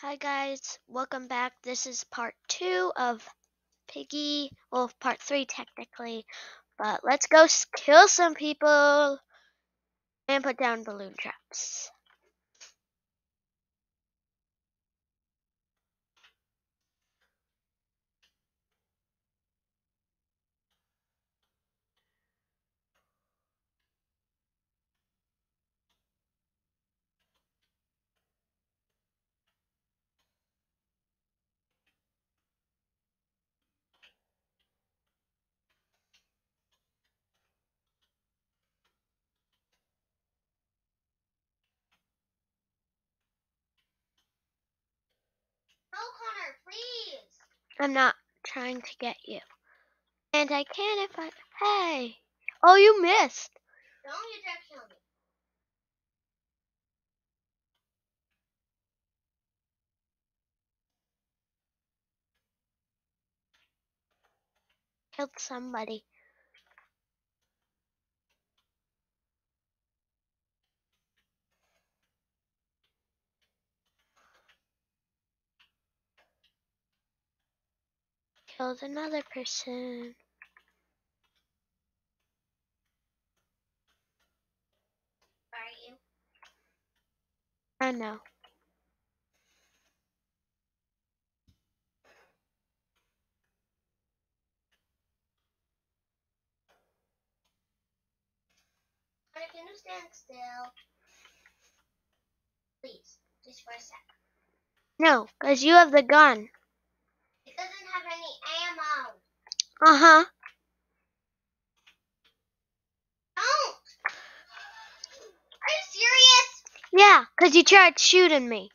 Hi guys, welcome back. This is part two of Piggy, well, part three technically. But let's go kill some people and put down balloon traps. Connor, please. I'm not trying to get you. And I can if I. Hey! Oh, you missed! Don't you to kill me. Killed somebody. Killed another person. Are you? I know. Connor, can you stand still? Please, just for a sec. No, because you have the gun. It Uh huh. Don't. Are you serious? Yeah, because you tried shooting me.